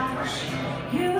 You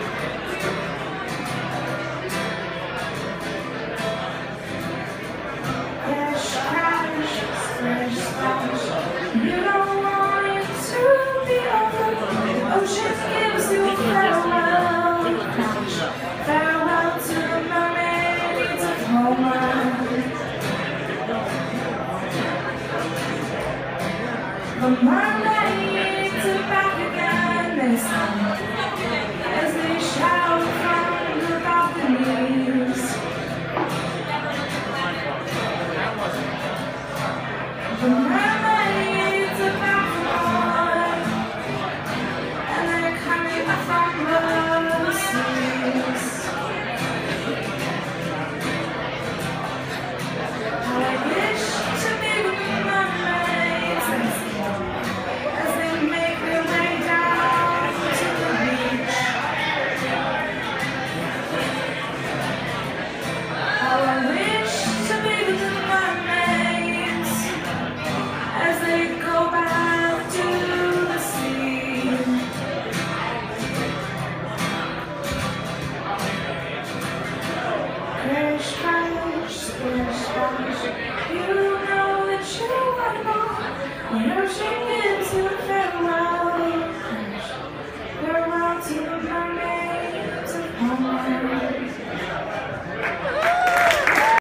But my to back again this time.